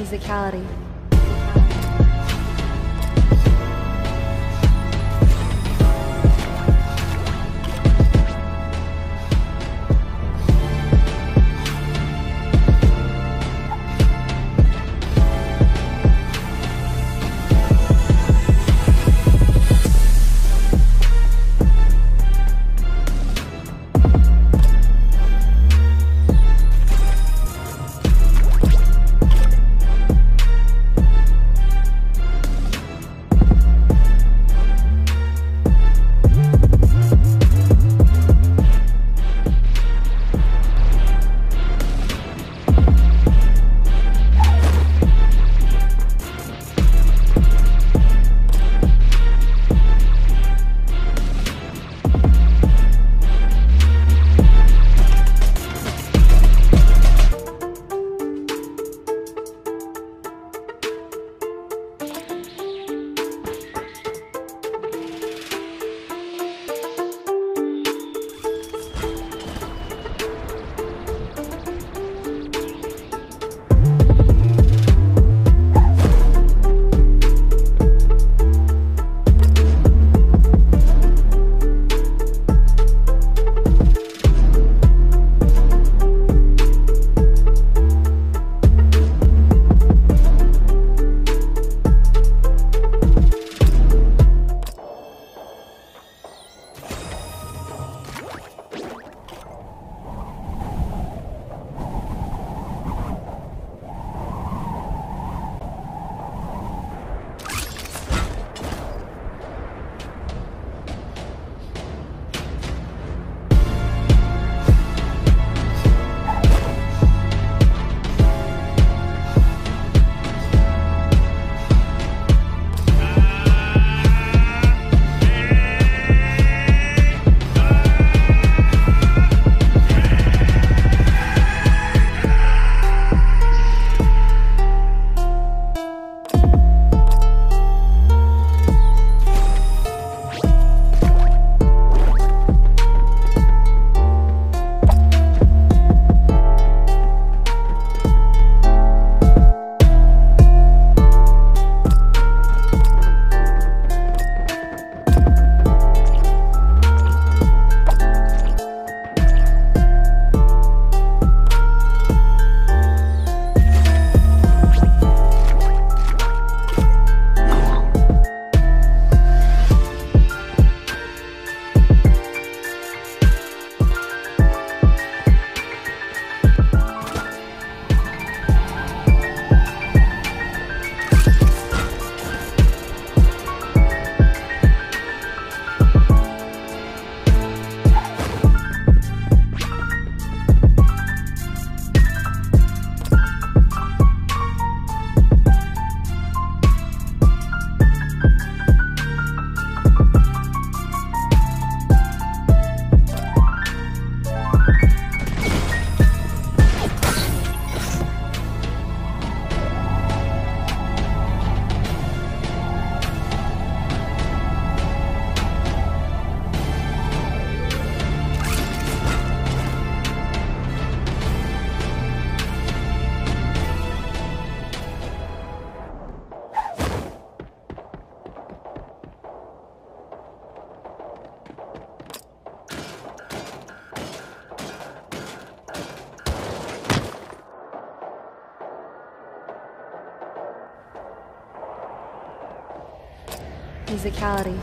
Musicality. musicality.